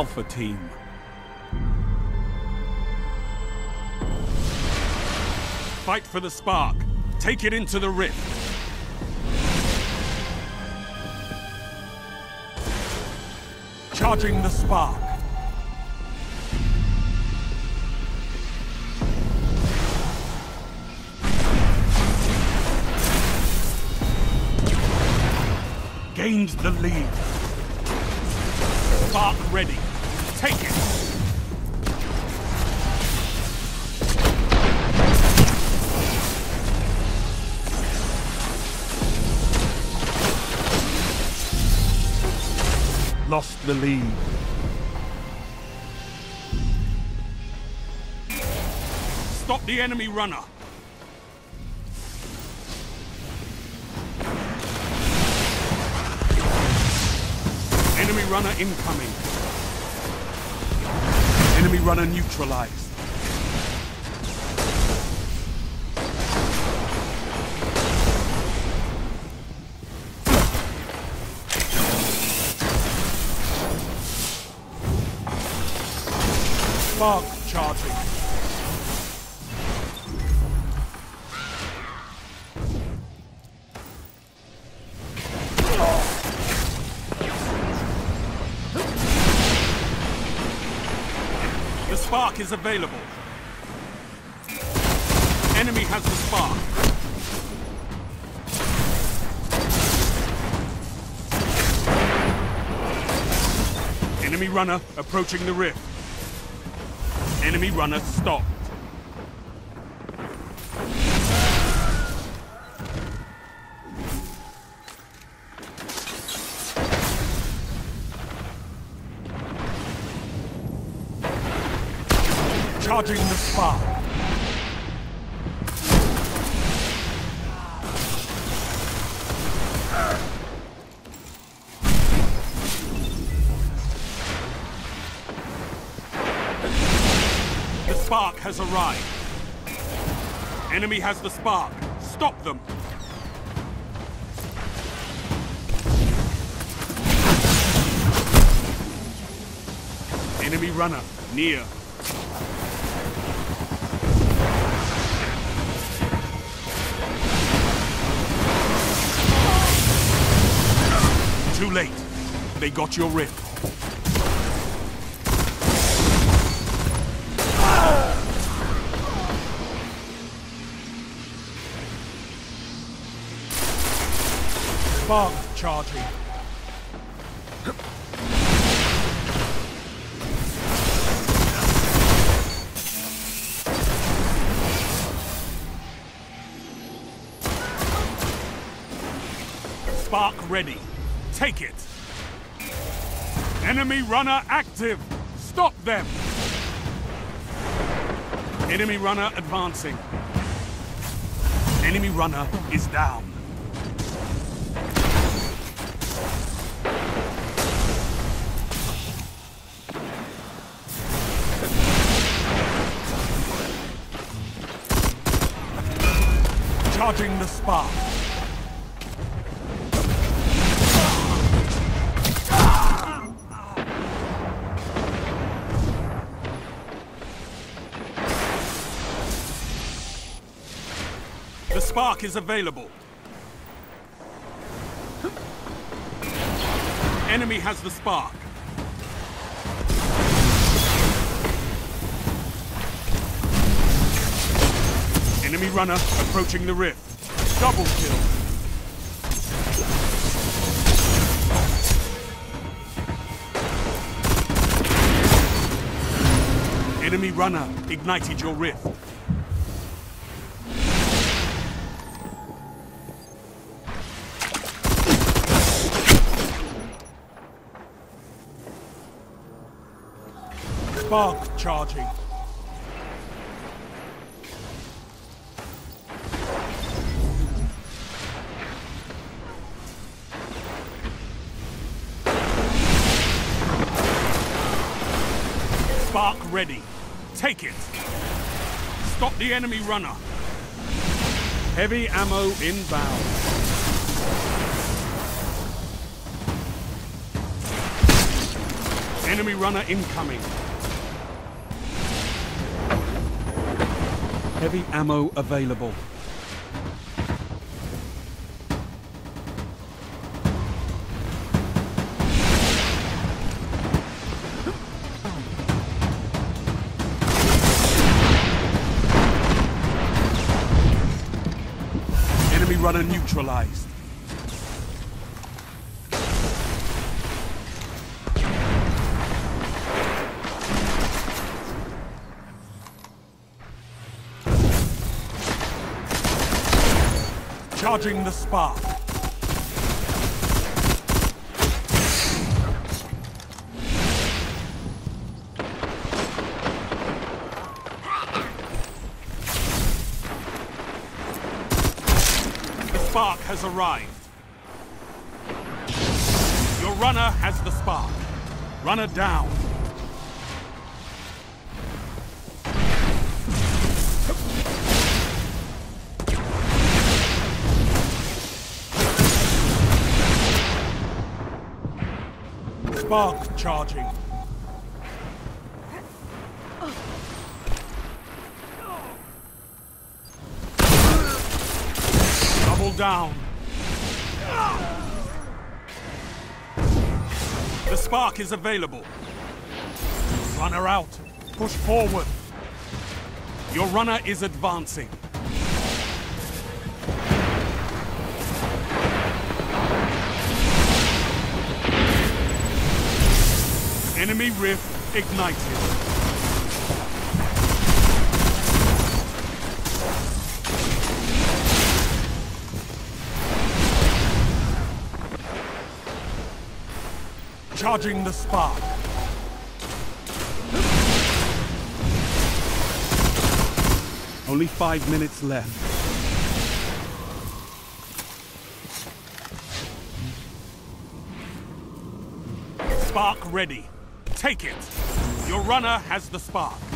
Alpha Team. Fight for the spark. Take it into the rift. Charging the spark. Gained the lead. Spark ready. Take it. Lost the lead. Stop the enemy runner. Enemy runner incoming. Enemy runner neutralized. Spark charging. Spark is available. Enemy has the spark. Enemy runner approaching the rift. Enemy runner stopped. Charging the spark. The spark has arrived. Enemy has the spark. Stop them. Enemy runner near. Too late. They got your rift. Spark charging. Spark ready. Take it. Enemy runner active. Stop them. Enemy runner advancing. Enemy runner is down. Charging the spark. Spark is available. Enemy has the spark. Enemy runner approaching the rift. Double kill. Enemy runner ignited your rift. Spark charging. Spark ready. Take it. Stop the enemy runner. Heavy ammo inbound. Enemy runner incoming. Heavy ammo available. Enemy runner neutralized. Charging the spark. Spark has arrived. Your runner has the spark. Runner down. Spark charging. Double down. The spark is available. Runner out. Push forward. Your runner is advancing. Enemy rift ignited. Charging the spark. Only five minutes left. Spark ready. Take it. Your runner has the spark.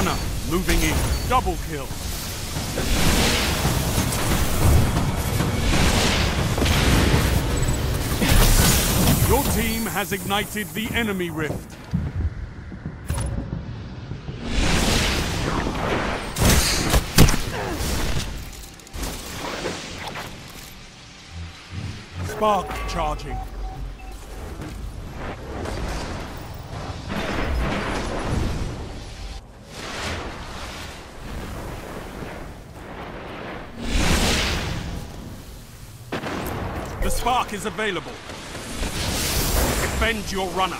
Moving in. Double kill. Your team has ignited the enemy rift. Spark charging. The spark is available. Defend your runner.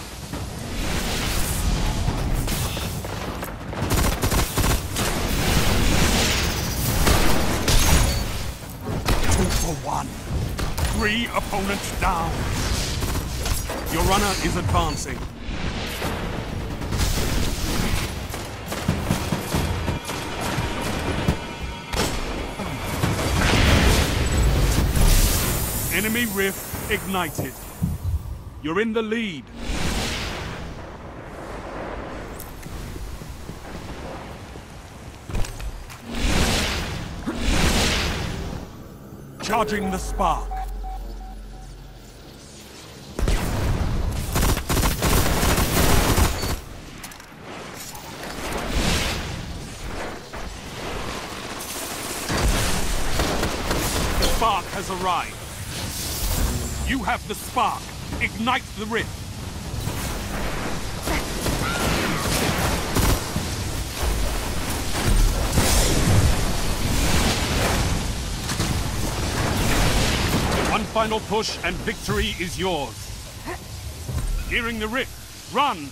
Two for one. Three opponents down. Your runner is advancing. Enemy rift ignited. You're in the lead. Charging the spark. The spark has arrived. You have the spark. Ignite the rift. One final push and victory is yours. Nearing the rift. Run!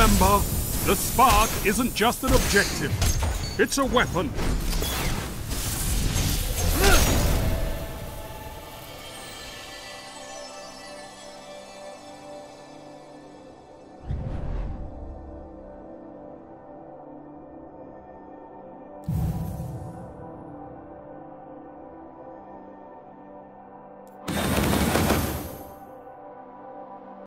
Remember, the spark isn't just an objective. It's a weapon.